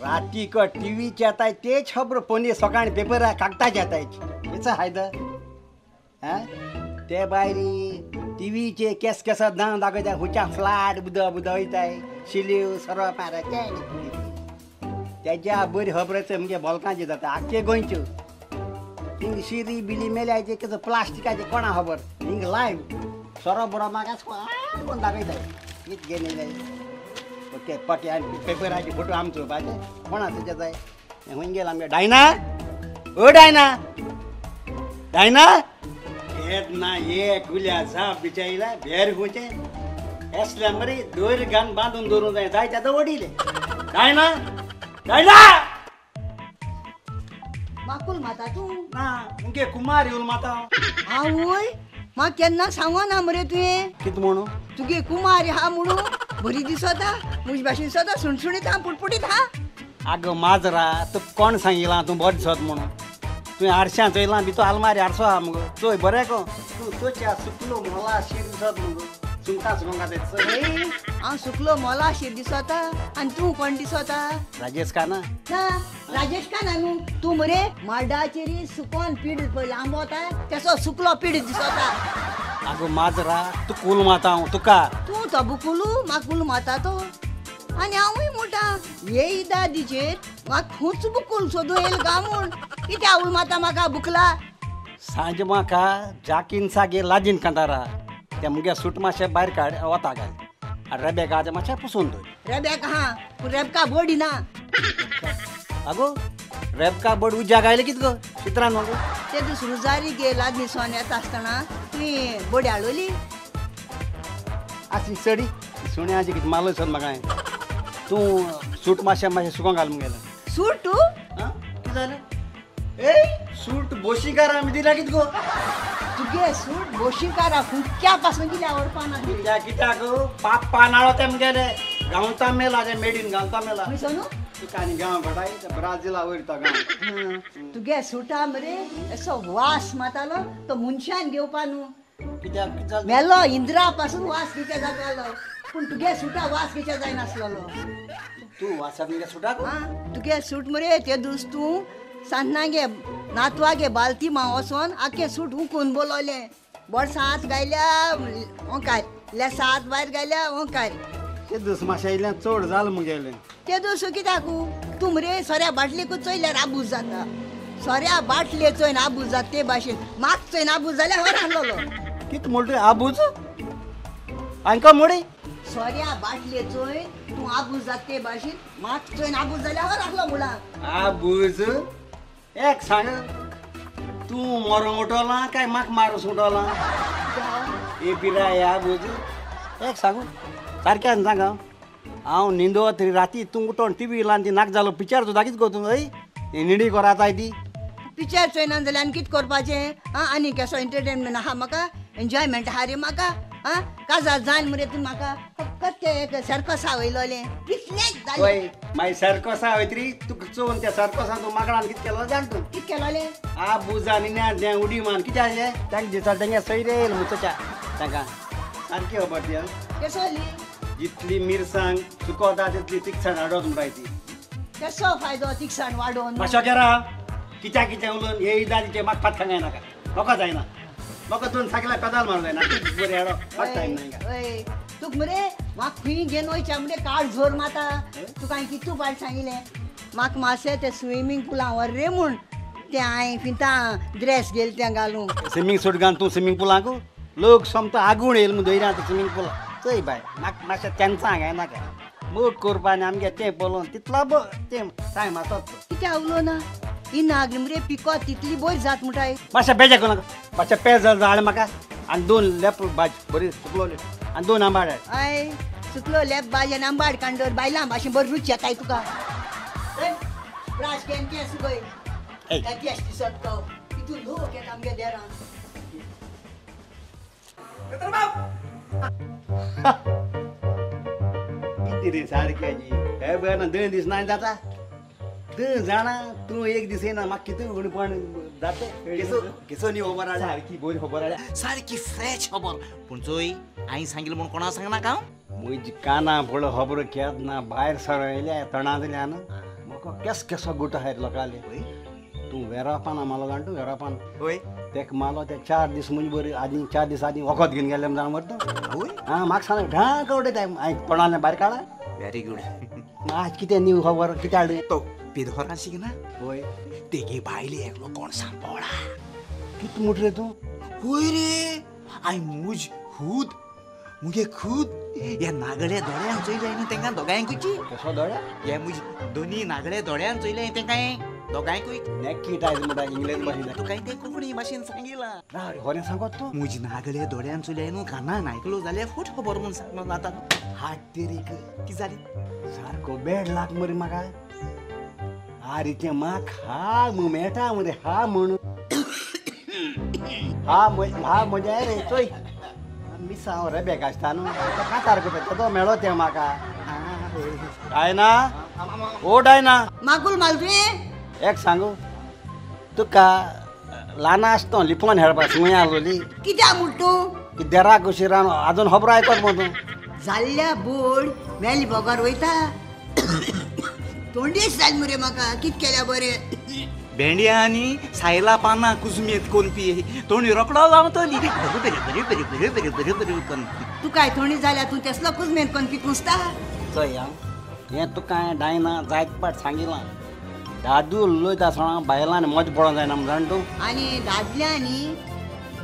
राती क टीव्ही येताय तेच खबर पोने सकाळी पेपर कागदा येताय हेच हायद हा? ते भायरी टीव्हीचे केस केस दान दाखयता हुच्या फ्लाट बुद बुद वयताय शिलीव सर्व पारा त्याच्या बरी खबराचं म्हणजे बॉलकांचे जाता आख्खे गोंयच्यो हिंग शिरी बिली मेल्याचे कसं प्लास्टिकाचे कोणा खबर हिंग लायव्ह सोरो बरो म्हाका कोण? दाखयताय हीच जाय ओके पटे आनी पेपराचे फोटो आमचो पाचे कोणाचो जाय खूंय गेला आमगे डायना? ओ डायना? डायना? येत ना ये कुल्या साप बिचाईला भेर खुचे असल्या मरे दोर घान बांधून दवरून जाय. जायच्या तर वडीले डायना? डायना? माकुल माता तूं? ना मुगे कुमार येऊन माता. आवय म्हाका केन्ना सांगो ना मरे तुवें कित म्हणू? तुगे कुमार हा म्हणून बरी दिसता मुज भाशेन सदा सुणसुणीत हा पुटपुटीत हा आगो माजरा तू कोण सांगिला तू बरें दिसत म्हणून तुवें हारश्यां चोयलां तो आलमारी हारसो आहा मुगो। चोय बरें को तूं सुकलो मला शीर दिसत मुगो। सुंगटा सुंगा ते चोय ए, हांव सुकलो मोला शीर दिसता आनी तूं कोण दिसता. राजेश का ना? ना राजेश का ना न्हू तूं मरे माडाचेरी सुकोन पीड पळय लांब वता तेसो सुकलो पीड दिसता. आगो माजरा तू कुल माता हांव तुका तूं तो बुकुलू माकुल माता तो. आनी हांवूय म्हणटा ये दादीचेर म्हाका खूंच बुकूल सोदूं येयल गा म्हूण कित्या आवळ माता म्हाका बुकला. सांज म्हाका जाकीन सागे लाजीन कांतारा ते मुगे सूट मातशें भायर काड वता घाल. आनी रेबेका ते मातशें पुसून दवर रेबेक हा पूण रेबका बडी ना? आगो रेबका बड उज्या गायले कित गो? चित्रान मगो ते दीस रुजारी गेला न्हिसोन येता आसतना तुवें बडी हाडवली आसली चडी सुण्याची कितें मालो सर म्हाका तूं सूट मातशें मातशें सुकोंक घाल मुगेलें सूट तूं? कितें जालें ए! सूट बोशीकारा आमी दिला कित गो तुगे सूट बोशिकारा खुंच्या पासून कितें आवडपा ना कित्याक कित्याक पाप पानाळो ते मुगेले गांवता मेला ते मेडीन गांवता मेला. खंयसर न्हू तुका आनी गांव घडाय ते ब्राजीला वयर तो गांव. तुगे सुटा मरे असो वास मातालो तो मनशान घेवपा न्हू कित्याक मेलो इंद्रा पासून वास कितें जातालो पूण तुगे सुटा वास कितें जायनासलो तूं मुगे सुटाक तुगे सूट मरे ते दीस तूं. सांजनागे नातवागे बालती मा वचोन आखे सूट उकून बोलवले. बोडसांत गायल्या ओंकार लेसात भायर गायल्या ओंकार ते दीस मातशें इल्लें चड जालें मुगेलें ते दीस कित्याक तूं मरे सोऱ्या बाटलेकूच चोयल्यार आबूज जाता सोऱ्या बाटले चोयन आबूज जाता ते भाशेन म्हाक चोयन आबूज जाल्यार हो रांदलोलो कित म्हणटा आबूज? हांकां मोडी? सोऱ्या बाटले चोयन तूं आबूज जाता ते भाशेन म्हाक चोयन आबूज जाल्यार हो रांदलो मुळा आबूज? एक सांग. तूं मरो उठवला काय म्हाका मारूस उठवला ए पिराय आबूज एक सांगू. सारक्यान सांग हांव. हांव न्हिदो तरी राती तूं उठोन टी व्ही लावन ती नाक जालो पिक्चर सुद्दां कितें गो हय ही निडी कोरात आय ती. पिक्चर चोयना जाल्यार आनी कितें करपाचें आं आनी केसो एंटरटेनमेंट आहा म्हाका एन्जॉयमेंट आहा रे म्हाका आं काजार जायन मरे तूं म्हाका फकत ते एक सारको सावयलोलें. इतलेंच जालें वय मागीर सरकोसा वय तरी तुका चोवन त्या सरकोसान तूं माकडान कितें केलो जाण तूं? कितें केलोलें? आबूज आनी नेट तें उडी मान कितें आसलें तांकां दिसा तेंगे सैरे येयलो मुचोच्या तांकां सारकी खबर ती आं. केसोली जितली मिरसांग सुकोता तितली तिखसाण हाडत म्हणटाय ती केसो फायदो तिकसाण वाडोवन मातशें करा. कित्या कितें उलोवन हे इदारीचे म्हाका फाट खांगाय नाका म्हाका जायना. जायना तूं बरें हाडो फाट टायम ना ओय तुक मरे म्हाका खंय घेवन वयच्या मरे काळ झोर माता तुका हांवें कितू पाट सांगिल्लें म्हाका मातशें तें स्विमींग पुलां व्हर रे म्हूण तें हांवें फिता ड्रेस गेल तें घालूंक स्विमींग सूट घालून तूं स्विमींग पूलाक लोक सोमतो आगूण येयलो म्हूण धोयरा तूं स्विमींग पूल चोय बाय म्हाका मातशें तेंचा हांगाय नाका मोग करपा आनी आमगे तें पळोवन तितलो ब तें टायम आसत कितें आवलो ना ही नागरी मरे पिको तितली बरी जात म्हणटाय मातशें बेजा करूं नाका. मातशें पेज हाड म्हाका आनी दोन लेप भाज बरी सुकलोली. आनी दोन आंबाड. हाड आय सुकलो लेप भाजी आंबाड कांडोर. बायलां भाशेन बरी रुच येताय तुका ब्राश घेन केस गय Ej. केस दिसत तो तितून लोक येता आमगे देरान किती रे सारक्याची हे बघ ना दोन दीस नाही जाता? तू जाणा तू एक दिस येणार मागकी तू उणपण दाते केसो केसो नी खबर आल्या सारखी बोरी खबर आल्या सारखी फ्रेश खबर पण चोई आई सांगितलं म्हणून कोणा सांगना का मुजी काना फुडं खबर केत ना बाहेर सरळल्या तणाजल्या ना मग केस केस गुट आहेत लोकाले तू वेरापान आम्हाला जाणतो वेरापान होइ तेक मालो ते चार दिस म्हणजे बरी आधी चार दिस आदि वकत गिन गेलम जान मरतो होइ हां माग सांग ढाक आवडे टायम ऐक तोंडाले बाहेर काढा व्हेरी गुड आज किती न्यू खबर किती आडे तो पेदोरा शिकना होय तेगे बायले एकलो कोण सांपोळा कितें म्हूट रे तूं होय रे आय मुज खुद मुगे खुद या नागड्या दोळ्यान चोयले न्ही तेंकां दोगांयकूची केसो दोळ्या हे मुज दोनी नागड्या दोळ्यान चोयले तेंकां दोगांयकूय नेकीट आयज म्हणटा इंग्लीश भाशेन तुका ते कोंकणी भाशेन सांगिला राव रे खरें सांगत तूं मुज नागडे दोळ्यान चोयले न्हू कानान आयकलो जाल्यार फुट खबर म्हूण सांगलो जाता हाट तेरीक कितें जालें सारको बेड लाग मरे म्हाका આ રીતે માં ખા મુ મેઠા મરે હા મણ હા हा મજા रे चोय. मी सांग रे बेगास्तान का तारको पेतो तो मेळो ते माका. डायना ओ डायना मागुल मालवी. एक सांगू? तुका ल्हान आसता लिपोन हेळपास खंय आसलोली कित्या म्हूण तूं? देराक उशिरान आजून खबर आयकत मगो तूं जाल्ल्या बोड मेली बोगार वयता तोंडीच जाल मरे म्हाका कित केल्या बरें? भेंडी आणि सायला पानां कुजमेत कोणती तोंडी रोकडो लावतली. तू काय तोंडी जाल्या तूं तेसलो कुजमेत कोणती पुसता हे तू हें तुका डायना जायत पाट सांगिलां दादू लोयता सणा बायलांनी मज पडों जायना जाण आणि आनी आणि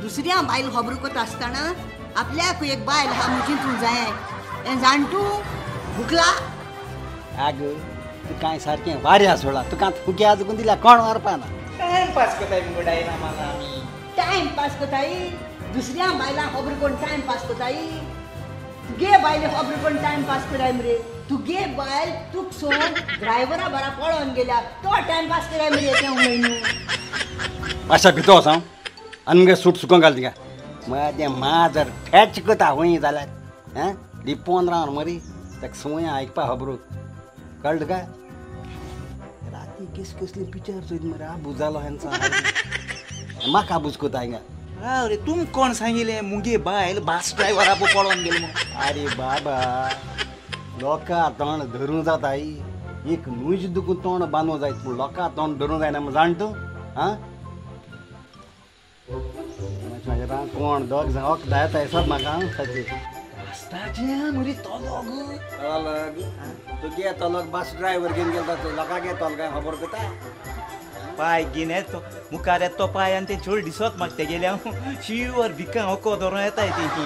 दुसऱ्या बायल खबर करत आसतना आपल्याक एक बायल हा मुजी तू जाय. जाण तू भुकला? आग. तू काय सारखें वाऱ्या सोडा तुका फुगे आजकून दिल्या? कोण मारपा ना टायमपास कोताय मुडायना मला आमी टाइम पास कोताई दुसऱ्या बायलां खबर कोण टाइम पास कोताई तुगे बायले खबर कोण टाइम पास कराय मरे. तुगे बायल तुक सोडून ड्रायव्हरा बरा पळोन गेल्या. तो टाइम पास कराय मरे ते उमेनू अशा कितो सांग आनी मुगे सूट सुकोंक घाल तिका माझे माजर फॅच कोता हुंय जाल्यार हां? लिपोन रावन मरी. ताका सुंय आयकपा खबरूक कळ्ळें काय राती केस कसली पिक्चर चोयत मरे आबूज जालो हेंचा म्हाका आबूज कोता हिंगा राव रे तुम कोण सांगिले मुगे बायल बास ड्रायव्हरा पळोवन गेलो म्हणून अरे बाबा लोकां तोंड धरूं जाता एक न्यूज़ दुखून तोंड बांदूं जायत पूण लोकां तोंड धरूं जायना म्हण जाण तूं आं कोण दोग जाण ओक दायता हिसाब म्हाका आं Sarjan, muri tolong gue. Tolong. Tu dia tolong bus driver gini gini tu. Laka dia tolong kan khabar kita. पाय मुखार मुखाऱ्यात तो पाय आणि ते छोड दिसत मागते गेल्या शिवर भिकां होको धरून येताय ती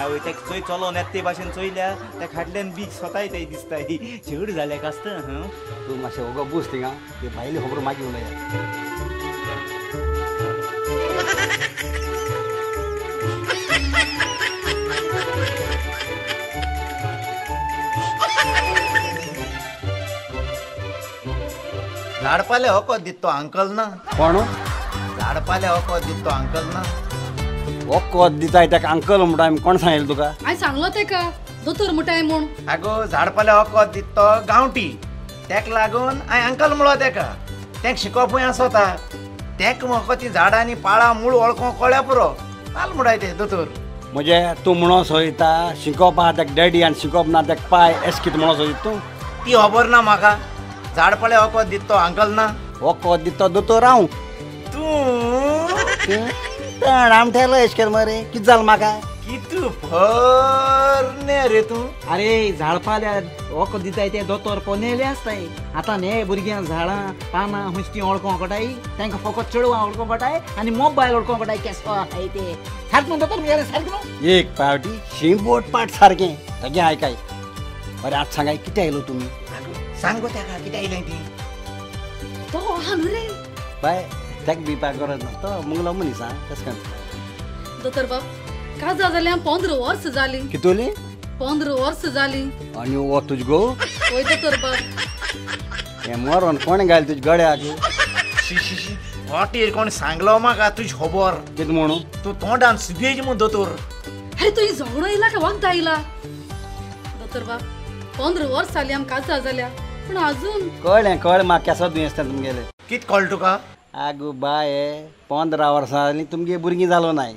आवय ते चोय चलोन येत ते भाशेन चोयल्या त्या खाटल्यान बीक स्वतः येताय दिसताय शेवट जाल्या कास्त तू मातशें ओगो बूस थिंगा ते भायले खबर मागीर उलया झाडपाले होको दितो अंकल ना? कोण झाडपाले होको दितो अंकल ना? ओको दिताय ताका अंकल म्हणटा आमी कोण सांगितलें तुका? हांवें सांगलो तेका दोतोर मुठाय म्हूण आगो झाडपाले होको दितो गांवठी. तेक लागून हांवें अंकल म्हणलो तेका तेक शिकोवपूय आसोता तेक म्हाका ती झाडांनी पाळां मूळ वळखो कळ्या पुरो. नाल म्हणटाय ते दोतोर म्हणजे तूं म्हणो सोयता शिकोवपा ताका डॅडी आनी शिकोवप ना ताका पाय कितें म्हणो सोयता तूं? ती खबर ना म्हाका झाडपाले होको दितो अंकल ना ओको दितो दोतोर हांव तूं? आम ठेलो एश कर मरे? कितें जालें म्हाका कितू फरने रे तूं? आरे झाडपाल्या ओको दिताय ते दोतोर पोनेले आसताय आतां हे भुरग्यांक झाडां पानां हुस्ती ओळखों कोटाय तांकां फकत चेडवां ओळखों कोटाय आनी मोबायल ओळखों कोटाय केसो आहाय ते. सारकें दोतोर मुगेलें सारकें न्हू एक पावटी शिंबोट पाट सारकें तेगे आयकाय बरें आतां सांगाय कितें आयलो तुमी सांगोत्या किती तो हालू रे. बाय त्याक बी पाय गरज नव्हतं. तो मंगला म्हणी सांग कस काय? दोतर बाप का जा जाले पंद्र वर्स झाली. कितोली पंद्र वर्स झाली. आणि ओ तुझ गो? ओय दोतर बाप हे मरण कोण घाल तुझ गड्याक शी शी शी. वाटेर कोण सांगलो माका तुझ खबर. कित म्हणू? तू तोंडान सुबेज मु दोतर अरे तू झगडो इला का वागता इला दोतर बाप पंद्र वर्स जाली आम काजा जाल्या पूण आजून कळ्ळें कळ्ळें म्हाका केसो दुयेंस तें तुमगेलें कित कळ्ळें तुका आगो बाय पंदरा वर्सां जालीं तुमगे भुरगीं जालो नाय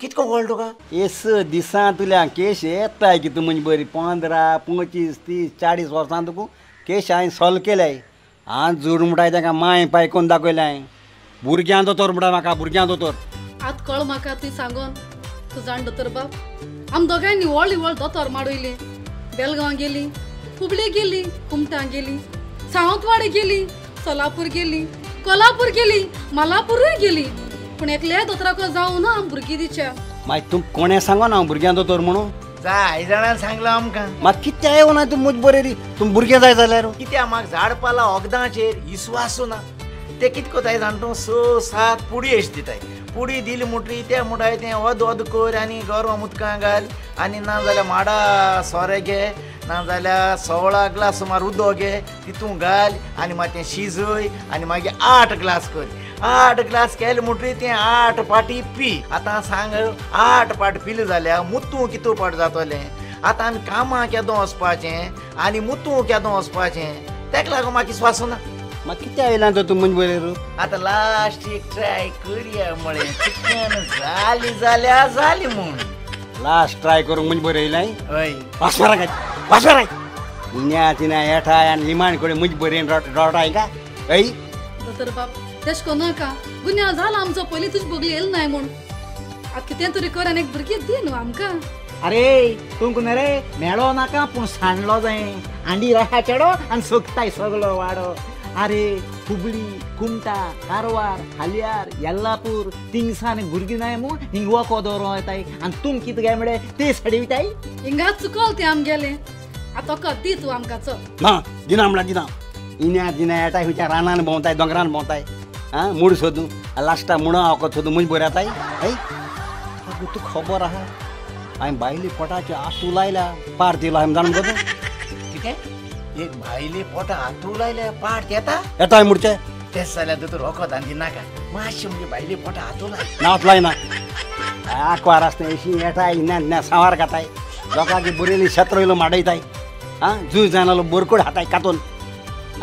कितको कळ्ळें तुका एस दिसां तुल्या केश येताय कितें म्हणजे बरी? पंदरा पंचवीस तीस चाळीस वर्सां तुका केश हांवें सॉल्व केल्याय आज जोड म्हणटाय ताका माय पाय कोण दाखयलाय भुरग्यां दोतोर म्हणटा म्हाका भुरग्यां दोतोर आत कळ म्हाका ती सांगोन तू जाण दोतोर बाप. आम दोगांयनी व्हडली व्हड दोतोर माडयली. बेलगांव गेली हुबळी गेली कुमटां गेली सावंतवाडी गेली सोलापूर गेली कोल्हापूर गेली मालापूरूय गेली. पूण एकल्या दोतोराको जावं ना आम भुरगीं दिच्या. माय तूं कोणें सांगो ना हांव भुरग्यां दोतोर म्हणून? जाय जाणां सांगला आमकां म्हाका कितें येवं ना तूं मुज बरें री तुम भुरगें जाय जाल्यार कित्या म्हाका झाड पाला वखदांचेर विस्वासू ना. ते कितें कोताय जाण तूं स सात पुडी अशी दिताय पुडी दिली म्हणटरी ते म्हणटाय तें वद वद कर आनी गरम उदकां घाल आनी ना जाल्यार माडा सोरे घे ना जाल्यार सोळा ग्लास सुमार उदक घे तितूं घाल आनी मागीर तें शिजय आनी मागीर आठ ग्लास कर. आठ ग्लास केले म्हणटरी तें आठ पाटी पी. आतां सांग आठ पाट पिले जाल्यार मुतू कितू पाट जातोलें? आतां आमी कामां केदो वचपाचें आनी मुतू केदो वचपाचें तेका लागून म्हाका स्वासना. म्हाका कितें तर तूं मुज बरें रू आतां लास्ट एक ट्राय करया म्हळें चिकन जाली जाल्यार जाली म्हूण लास्ट ट्राय करूंक मुज बरें येयलां हय. वासवारा काय? वासवारा इन्या तिन्या येठाय आनी लिमाण कडेन मुज बरें रोट रोटाय का? ऐ? दोतोर बाप तेश को? नाका गुन्या जाला आमचो पयलीं तुज बगली येयलो नाय म्हूण आतां कितें तरी कर आनी एक भुरगीं दी न्हू आमकां. अरे तुमक रे मेळो नाका पूण सांडलो जाय आंडी राहा चेडो आनी सोगताय सगळो वाडो कुमटा कारवार हालियार येल्लापूर तिंगसान भुरगीं नाय मू हिंग वको दवरो येताय आनी तुम कितें काय म्हळे ते सडविताय हिंगा चुकोल तें आमगेलें आतां दी तूं आमकां चल ना दिना म्हणल्यार दिना इन्या दिना येताय खंयच्या रानान भोंवताय दोंगरान भोंवताय आं मूड सोदूं. लास्टा म्हणो हांव सोदूं मुज बरें येताय ऐ तूं खबर आहा. हांवें बायली पोटाचे आतू लायल्या पार दिलो हांवें जाण मुगो कितें एक भायली पोटां हातू लायल्या पाट घेता येताय मुडचे. तेच जाल्यार दोतोर वखद आनी नाका. मातशें म्हणजे भायली पोटां हातू लाय नांवच लायना आकवार आसता अशी येताय इन्या इन्या सांवार घाताय लोकांक बरेली शेत रोयलो माडयताय आं जूय जाणालो बोरकोड हाताय कातून.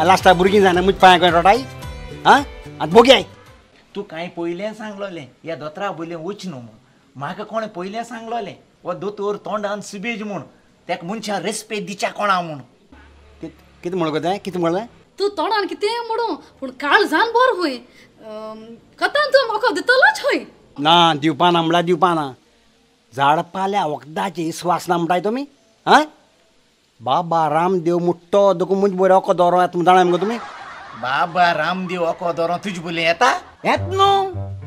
लास्टा भुरगीं जायना मुज पांय कडेन रोटाय आं आतां बोगयाय तूं कांय पयलें सांगलोलें? ह्या दोतोरा बोयलें वच न्हू म्हूण म्हाका कोणें पयलें सांगलोलें? हो दोतोर तोंडान सुबेज म्हूण तेका मनशां रेस्पेद दिच्या कोणा म्हूण कित म्हणून जाय कितें म्हणलें तूं तोंडान कितें म्हणू पूण काळ जावन बोर हूंय. कथान तूं म्हाका दितलोच हय. ना दिवपा ना म्हणल्यार दिवपा ना झाड पाल्या वखदाचे विस्वास ना म्हणटाय तुमी आं बाबा रामदेव मुट्टो देखून मुज बरें ओको दोरो येता जाणा मगो तुमी बाबा रामदेव ओको दोरो तुजे बोले येता? येत न्हू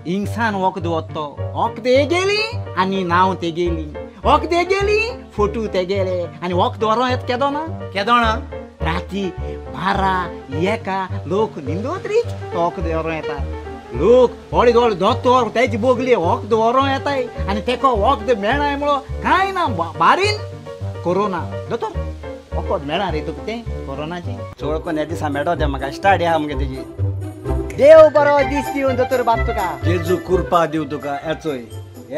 हिंगसान वखद वत्तो वख ते गेली आनी नांव ते गेली. वख ते गेली फोटू ते गेले आनी वख दवरो येत केदो ना बारा एका लोक निंदोत री वख दवरो येता लोक व्हडे व्हडे दोतोर तेजी बोगली वख दवरो येताय आनी तेको वखद मेळनाय म्हणो कांय ना बारीन कोरोना दोतोर वखद मेळा रे तुका तें कोरोनाचें चोळकोन ह्या दिसा मेळटो तें म्हाका स्टार्ट या मगे तेजी देव बरो दीस दिवन दोतोर बाप तुका जेजू कृपा दिव तुका येचोय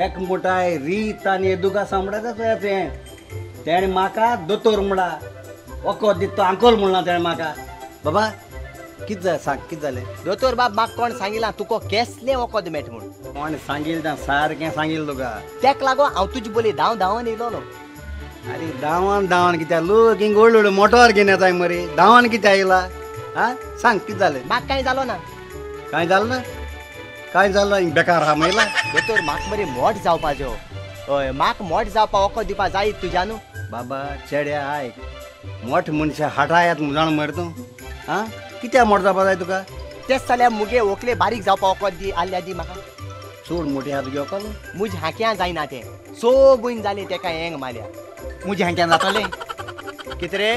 एक मुठाय रीत आनी येदुका सांबडाच येचोय तेणे म्हाका दोतोर म्हणा ओको दितो आंकोल म्हणला तेणे म्हाका बाबा कितें जाय सांग कितें जालें दोतोर बाब म्हाका कोण सांगिला तुका केसलें वखद मेट म्हूण कोण सांगिल तें सारकें सांगिल तुका. तेका लागून हांव तुजी बोली धांव धांवन येयलोलो अरे धांवन धांवन कित्याक लोक हिंग व्हडलो व्हडलो मोटोर घेवन येताय मरे. धांवन कित्याक आयला हा? सांग कितें जालें म्हाका कांय जालो ना? कांय जालें ना? कांय जालो हिंग बेकार आहा महिला. दोतोर म्हाका मरे मोठ जावपाच्यो हय म्हाका मोठ जावपा वखद दिवपा जाय तुज्या न्हू बाबा चेड्या आयक मोठ मनशां हाटायात जाण मरे तूं हा? कित्याक मोठ जावपा जाय तुका? तेच जाल्यार मुगे व्हंकले बारीक जावपा वखद दी आल्या दी म्हाका चोड मोठी हात घेवपाक मुज हांक्यां जायना तें. सोगून जालें तेका हेंग मारल्या मुजे हांक्यान जातलें. कितें रे?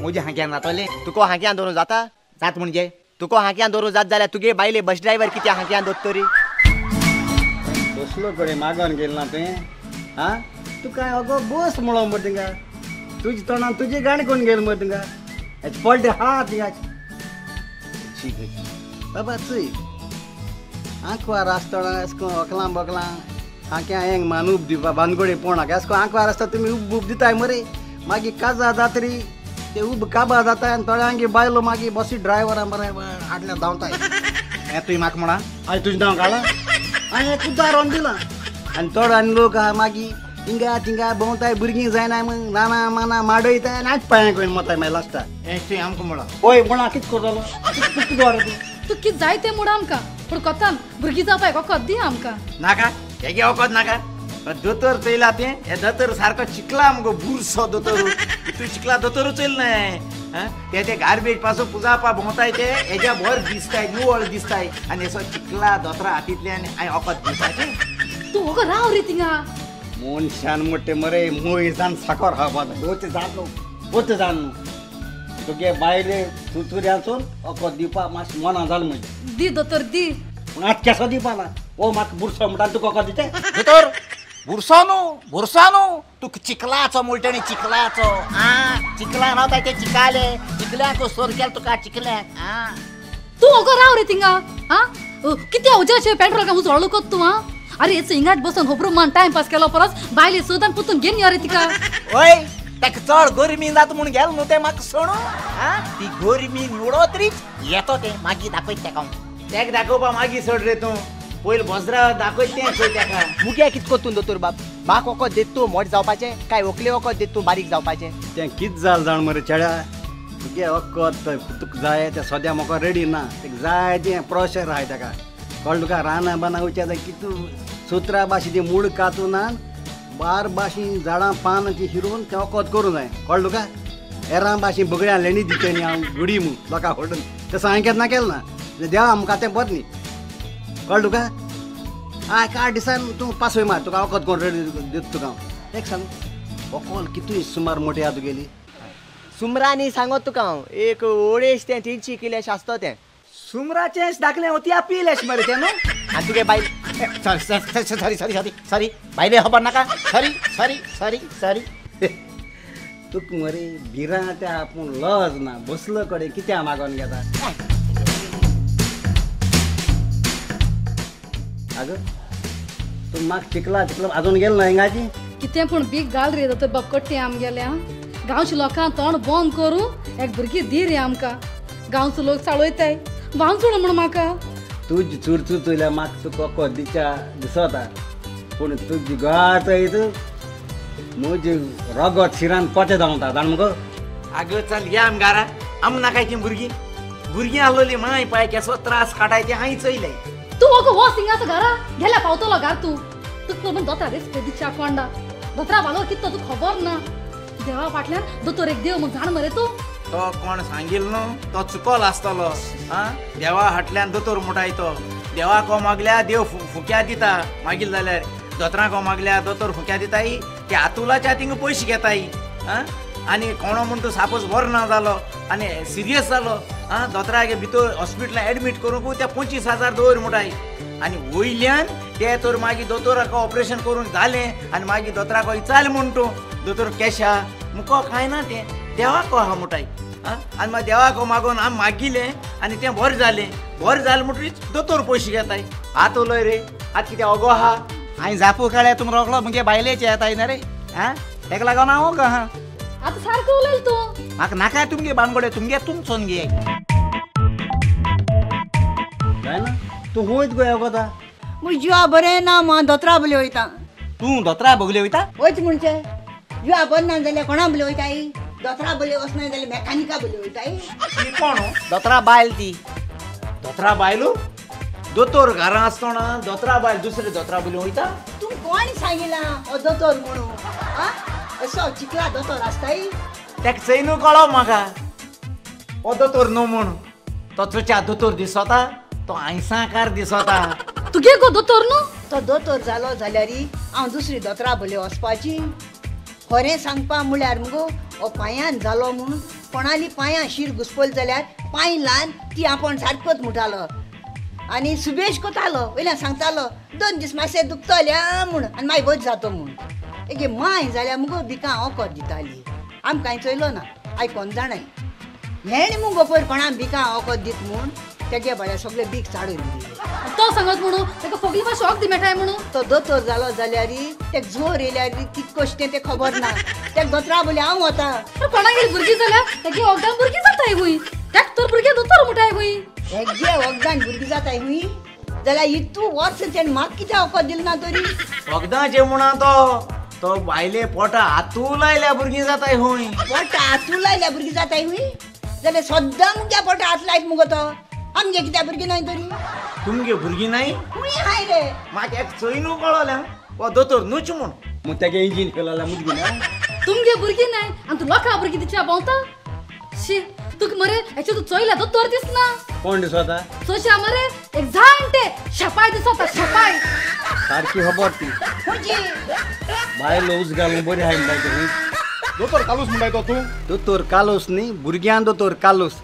मुजे हांक्यान जातलें. तुका हांक्यान दवरून जाता? जात म्हणजे तुका हांक्यान दवरून जात जाल्यार तुगे बायले बस ड्रायव्हर कित्याक हांक्यान दोत तरी? कसलो कडेन मागोन गेल ना तुवें हा? तूं काय अगो बस म्हणो मरे थिंगा तुजे तोंडान तुजी गाणी कोण गेल हेच पडले हा थिंगा बाबा चुय आंकवार आसतना एश को अकलां बकलां हांक्या हेंग मान उब दिवपा बांदगोडे पोवनाका एश को आंकवार आसता तुमी उब उब दिताय मरे. मागीर काजा जातरी ते उब काबा जाताय आनी थोड्यांगे बायलो मागीर बसी ड्रायव्हरा मरे हाडल्या धांवताय. हें तुवें म्हाका म्हणा आयज तुजें नांव काढलां हांवें कुदारोन दिलां. आनी थोडे आनी लोक मागीर हिंगा थिंगा भोंवताय भुरगीं जायना मग नाना माना माडयता आनी आठ पांयां करून मताय मागीर लास्टा हें आमकां म्हणो ओय म्हणा कितें करतलो कितें दवर तू कित जाय तें म्हूण आमकां पूण कोतान भुरगीं जावपाक वखद दी आमकां नाका हेगे वखद नाका दोतोर चयला तें हे दोतोर सारको चिकला मुगो बुरसो दोतोर तूं चिकला दोतोर चयल न्हय आं? ते ते गार्बेजपासून पुजावपा भोंवताय ते हेज्या भर दिसताय निवळ दिसताय आनी असो चिकला दोतोरा हातींतल्यान हांवें वखद दिवपाचें तू वगो राव रे मनशान म्हणटे मरे मोय जावन साकर हा बाद वच जातलो वच जावन तुगे बायले तुतुऱ्यासून वखद दिवपा मातशें मना जालें म्हजें दी दोतोर दी. पूण आतां केसो दिवपा ना ओ म्हाका बुरसो म्हणटा तुका वखद दिते दोतोर बुरसो न्हू बुरसो न्हू तुका चिकलाचो न्ही चिकलाचो आ चिकला नव्हता ते चिकाले. चिकल्याक सोर केलो तुका चिकल्याक आ. तू वगो राव रे थिंगा हा किती अवजाचे पेट्रोल का उजळलो कोत तू हा अरे हेच हिंगात बसून होबरून मान टाइमपास केलो परस बायले सोदान पुतून घेन यो रे तिका. ओय ताका चड गरमी जाता म्हूण गेलो न्हू ते म्हाका सोडू आ ती गरमी उडत रीच येतो ते मागीर दाखयत तेका हांव तेका दाखोवपा मागीर सोड रे तूं. पयलीं बोजरा दाखयत तें चोय तेका मुगे कित कोतून दोतोर बाब म्हाका वखद देत तूं मोठ जावपाचें? काय व्हंकले वखद देत तूं बारीक जावपाचें? तें कित जाल जाण मरे चेड्या? तुगे वखद तुका जाय तें सद्या म्हाका रेडी ना. तेका जाय तें प्रोसेस आहाय तेका कळ्ळें तुका रानां बाना वयच्या कितू सुत्रा भाशी ती मूळ कातून बार भाशी झाडां पान ती हिरोवन तें वखद करूं जाय. कळ्ळें तुका एरां भाशी बगड्या लेणी दिते न्ही हांव गुडी मू लोकां होडून. तसं हांवें केन्ना केलें ना? देवा आमकां तें बरें न्ही कळ्ळें तुका आय आठ दिसान तूं पासय मार तुका वखद कोण रेडी दिता तुका? हांव एक सांग. वखद कितूय सुमार मोठी आहा तुगेली सुमरांनी सांगत तुका हांव एक ओडेश तें तिनशी किलेश आसतो तें सुमराचें दाखलें होती पिलेश मरे तें न्हू आनी तुगे बायल sorry sorry sorry sorry sorry बायले खबर नाका सॉरी सॉरी सॉरी सॉरी तुक मरे भिरां ते आपूण लज ना बसलो कडे कित्या मागोन घेता अगं तू म्हाका चिकला चिकला अजून गेलो ना हिंगाची कितें पूण बीक घाल रे दोतोर बाब कट्टे आमगेल्या गांवच्या लोकां तोंड बंद करू एक भुरगी दी रे आमकां गांवचो लोक चाळयताय वांचूळ म्हण म्हाका तुजी चुरचू म्हाका तुका वखद दिच्या दिसता पूण तुजी गाट म्हजी रगत शिरान कोटे धांवता जाण मुगो? आगो चल या आमगारा आम नाकाय ती भुरगीं भुरगीं आसलोली माय पाय केसो त्रास काटाय ते हांवें चयलें तू वगो हो सिंगाचो घरा गेल्या पावतलो घार तू. तुका पण दोतरा रेस्पेद दिच्या कोंडा. दोतरा वालो कित्तो तुका खबर ना. देवा फाटल्यान दोतोर एक देव मग जाण मरे तूं. तो कोण सांगील न्हू तो चुकोल आसतलो आं देवा हाटल्यान दोतोर मुटाय तो देवा को मागल्या देव फुक्या दिता. मागीर जाल्यार दोतरां को मागल्या दोतोर फुक्या दिताय ते आतुलाच्या थिंग पयशे घेताय आं आनी कोणो म्हण तूं सापोज बरो ना जालो. आनी सिरियस जालो. आं दोतरागे भितर हॉस्पिटलान एडमीट करूंक ते पंचवीस हजार दवर मुटाय आनी वयल्यान ते तर मागीर दोतोराक ऑपरेशन करून जालें आनी मागीर दोतोराक चाल म्हूण तूं दोतोर केशा मुको कांय ना तें. देवाको आहा मुठाय आं आनी मागीर देवाको मागोन हांव मागिलें आनी तें बरें जालें बरें जालें म्हणटरीच दोतोर पयशे घेताय. आत उलय रे आतां कितें ओगो आहा हांवें जापू काळ्या तुम रोखलो मुगे बायलेचे येताय ना रे. आ तेका लागोन हांव हो हा? आतां सारको उलयल तूं. म्हाका नाका तुमगे बानगडे तुमगे तुमचोन घे जाय ना? तूं वयत गो वखदा म्हूण जिवा बरें ना मा दोतरा बली वयता तूं दोतरा बगले वयता वयच म्हणचे. जिवा बरें ना जाल्यार कोणा बली वयताय दोतरा जाल्यार मॅकानिका बली वयताय ती कोण दोतरा बायल ती दोतरा बायलू दोतोर घरां आसतना दोतरा बायल दुसरे दोतरा बोली वयता तूं कोण सांगिला हो दोतोर म्हणून आ असो चिकला दोतोर आसताय तेका चैनू कळो म्हाका हो दोतोर न्हू म्हूण तो तुच्या दोतोर दिसता तो आयसाकार दिसता तुगे गो दोतोर न्हू तो दोतोर जालो जाल्यार हांव दुसरी दोतरा बली वचपाची खरें सांगपा म्हळ्यार मुगो पांयान जालो म्हूण कोणाली पांयां शीर घुसपल जाल्यार पांय ल्हान ती आपण सारकोच म्हणटालो आनी सुबेश कोतालो वयल्यान सांगतालो दोन दीस मातशें दुखतल्या म्हूण आनी मागीर वच जातो म्हूण. एगे माय जाल्यार मुगो बिका ओकोत दिताली. आमकां कांय चोयलो ना आयकोन जाणाय. हेणे मुगो पयर कोणा भिकां ओकोत दीत म्हूण तेगे बाळ्या सगळे बीक चाडून दिले. तो सांगत म्हणू ताका फगली भास शॉक दी मेळटाय म्हणू तो दोतोर जालो जाल्यार तेक जोर येयल्यार कित कशें तें खबर ना. तेक दोतरा बोले हांव वता पण कोणागेर भुरगीं जाल्यार तागे ओगदान भुरगीं जाताय हुई. त्याक तर भुरगे दोतोर मुठाय हुई. एकगे वखदान भुरगीं जाताय हुई? जाल्यार इतू वर्स तेणें म्हाका कितें वखद दिलें ना तरी? वखदां जे म्हणा तो तो बायले पोटा हातू लायल्या भुरगीं जाताय हुंय पोटा हातू लायल्या भुरगीं जाताय हुई? जाल्यार सद्दां मुगे पोटा हात लायत मुगो तो. आमगे कित्या भुरगीं नाय तरी? तुमगे भुरगीं नाय हुई हाय रे? म्हाका एक चोयनू कळल्या हो दोतोर नुच म्हूण. मग तेगे इंजीन केलेला मुदगी ना तुमगे भुरगीं नाय आनी तू लोका भुरगीं तिच्या भोंवता शी तुका मरे हेचे तू चोयला तो तोर दिसना कोण दिसता सोशा मरे एक जाणटे शपाय दिसता शपाय सारखी खबर ती. बायलो उस घालून बरी हाय म्हणटाय दोतोर कालूस म्हणटाय तो तूं? दोतोर कालोस न्ही भुरग्यां दोतोर कालोस.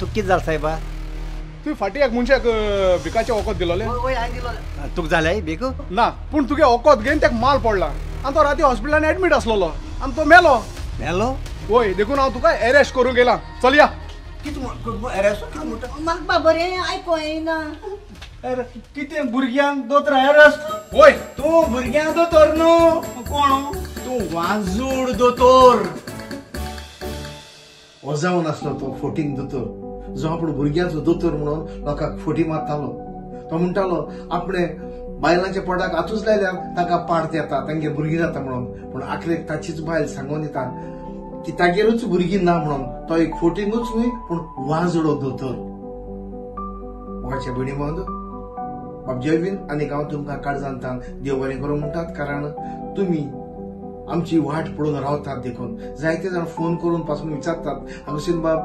तू कित जाल सायबा तुवें फाटीं एक मनशाक भिकाचे वखद दिलोले. तुका जालें बेगू ना पूण तुगे वखद घेवन ताका माल पडला. आनी तो राती हॉस्पिटलान एडमीट आसलोलो आनी तो मेलो. मेलो? वय देखून हांव तुका अरेस्ट करूंक गेला. चल या. म्हाका बरें आयको येना कितें भुरग्यांक दोतोर हेरस वय तूं भुरग्यां दोतोर न्हू कोण? तूं वाजूड दोतोर. हो जावन आसलो तो फोटींग दोतोर. जो आपूण भुरग्यांचो दोतोर म्हणून लोकांक फोटी मारतालो. तो म्हणटालो आपणे बायलांच्या पोटाक आतूच लायल्यार तांकां पाड येता तांगे भुरगीं जाता म्हणून. पूण आखरेक ताचीच बायल सांगून येता की तागेरूच भुरगीं ना म्हणून. तो एक फोटींगूच न्हय पूण वाजडो दोतोर मोगाच्या भयणी बंद बाब जयवीन आनी हांव तुमकां काळजांतान देव बरें करूं म्हणटात कारण तुमी आमची वाट पळोवन रावतात देखून. जायते जाण फोन करून पासून विचारतात हांगासून बाब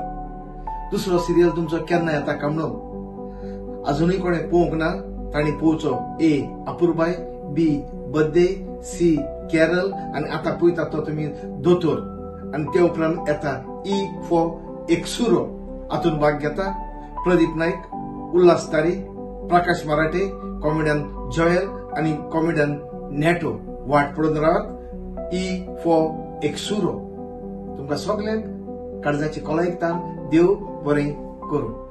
दुसरो सिरियल तुमचो केन्ना येता काय म्हणून अजूनही कोणें पळोवंक ना? तांणी पळोवचो ए अपुर्बाय बी बद्दे सी केरल. आनी आतां पळयता तो तुमी दोतोर. आनी ते उपरांत येता ई फॉर एक्सुरो. हातून भाग घेता. प्रदीप नाईक उल्हास तारी प्रकाश मराठे कॉमेडियन जॉयल आनी कॉमेडियन नेटो. वाट पडून रावात ई फॉर एक्सुरो. तुमकां सगल्यांक काळजाची ऐकता देव बरें करूं